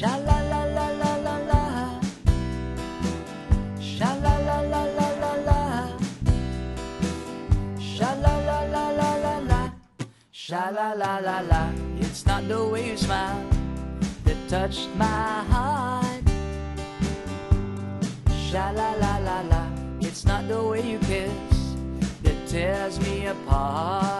Sha la la la la la. Sha la la la la la. Sha la la la la la. Sha la la la. It's not the way you smile that touched my heart. Sha la la la la. It's not the way you kiss that tears me apart.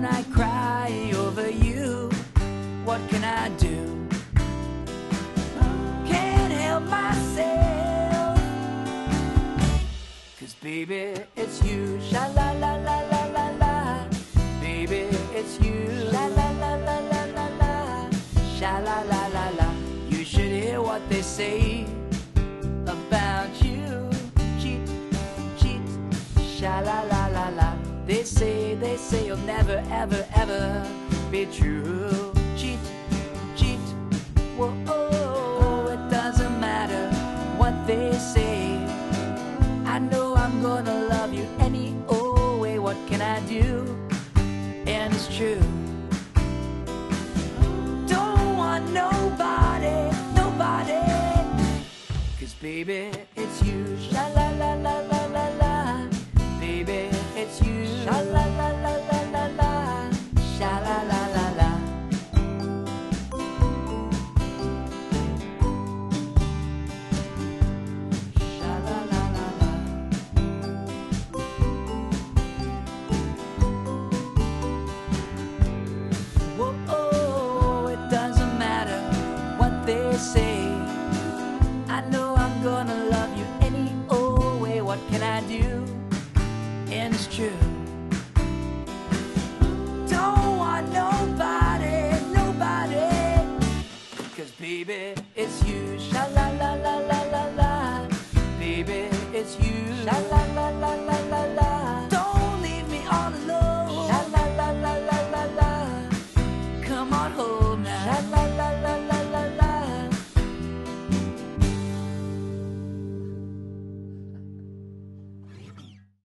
And I cry over you. What can I do? Can't help myself. Cause baby, it's you. Sha la la la la la la. Baby, it's you. Sha la la la la la la. Sha la la la la. You should hear what they say about you. Cheat, cheat. Sha la la. They say, they say you'll never, ever, ever be true. Cheat, cheat. Whoa, it doesn't matter what they say. I know I'm gonna love you any old way. What can I do? And it's true. Don't want nobody, nobody. Cause baby, say I know I'm gonna love you any old way What can I do? And it's true Don't want nobody, nobody Cause baby, it's you Sha la la la la la la Baby, it's you Sha la la la la la la Don't leave me all alone Sha la la la la la la Come on, home.